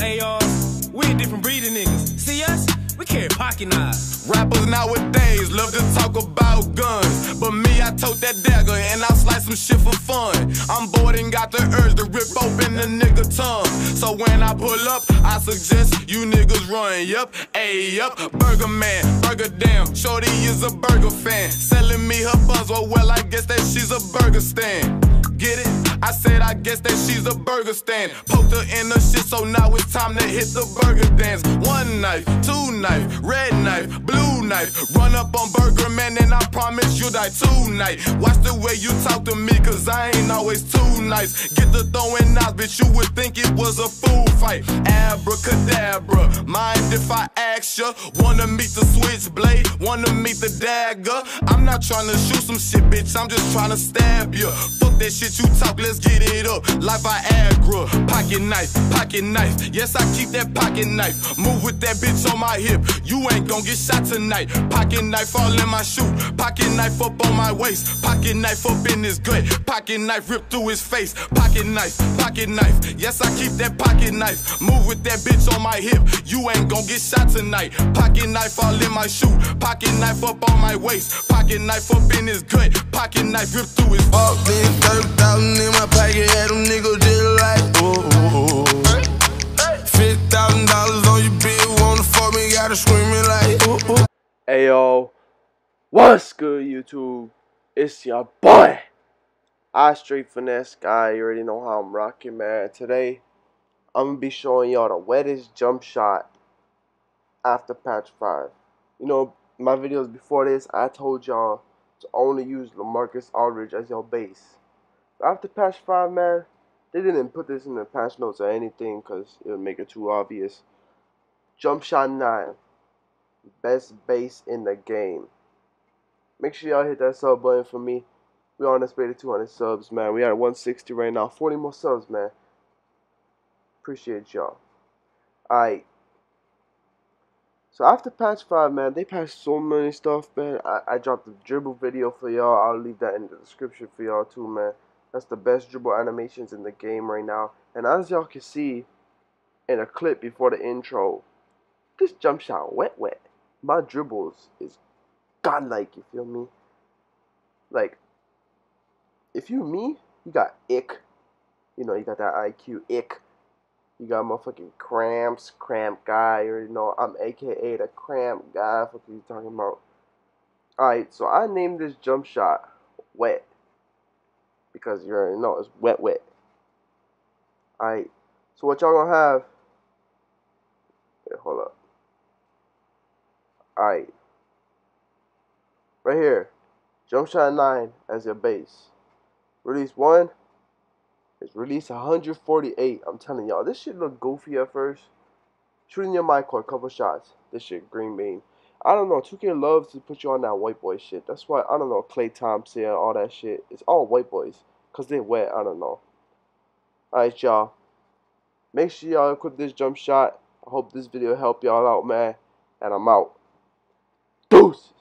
Hey, y'all, we a different breed of niggas. See us? We carry pocket knives. Rappers nowadays love to talk about guns. But me, I tote that dagger and I slice some shit for fun. I'm bored and got the urge to rip open the nigga tongue. So when I pull up, I suggest you niggas run. Yup, ayy, yup. Burger man, burger damn. Shorty is a burger fan. Selling me her buns, well, well, I guess that she's a burger stand. Get it? I said I guess that she's a burger stand. Poked her in the shit, so now it's time to hit the burger dance. One knife, two knife, red knife, blue knife. Run up on Burger Man and I promise you'll die tonight. Watch the way you talk to me, cause I ain't always too nice. Get the throwing knives, bitch, you would think it was a food fight. Abracadabra, mind if I ask ya? Wanna meet the switchblade? Wanna meet the dagger? I'm not trying to shoot some shit, bitch, I'm just trying to stab ya. That shit you talk, let's get it up. Like Viagra, pocket knife, pocket knife. Yes, I keep that pocket knife. Move with that bitch on my hip. You ain't gon' get shot tonight. Pocket knife all in my shoe. Pocket knife up on my waist. Pocket knife up in his gut. Pocket knife ripped through his face. Pocket knife, pocket knife. Yes, I keep that pocket knife. Move with that bitch on my hip. You ain't gon' get shot tonight. Pocket knife all in my shoe. Pocket knife up on my waist. Pocket knife up in his gut. Pocket knife ripped through his. Up 30,000 in my pocket, had them niggas just like, ooh, ooh, ooh. $50,000 on your bill, wanna fuck me, gotta screaming like, ooh, ooh. Hey yo, what's good YouTube? It's your boy, I Straight Finesse God. You already know how I'm rocking, man. Today, I'm gonna be showing y'all the wettest jump shot after patch 5. You know, my videos before this, I told y'all to only use LaMarcus Aldridge as your base. After patch 5, man, they didn't put this in the patch notes or anything because it would make it too obvious. Jump shot 9 best base in the game. Make sure y'all hit that sub button for me. We on this way to 200 subs, man. We at 160 right now. 40 more subs, man. Appreciate y'all. Alright. So after patch 5, man, they patched so many stuff, man. I, I dropped a dribble video for y'all. I'll leave that in the description for y'all too, man. That's the best dribble animations in the game right now. And as y'all can see in a clip before the intro, this jump shot wet wet my dribbles is godlike, you feel me? Like, if you me, you got ick. You know, you got that IQ ick. You got motherfucking cramps, cramp guy, or you know, I'm aka the cramp guy. What are you talking about? Alright, so I named this jump shot wet. Because you already know it's wet wet. Alright. So what y'all gonna have? Wait, hold up. Alright. Right here. Jump shot 9 as your base. Release 1 is release 148. I'm telling y'all, this shit look goofy at first. Shooting your mic a couple shots. This shit green bean. I don't know. 2K loves to put you on that white boy shit. That's why I don't know. Klay Thompson, all that shit. It's all white boys. Cause they wet. I don't know. Alright, y'all. Make sure y'all equip this jump shot. I hope this video help y'all out, man. And I'm out. Deuces.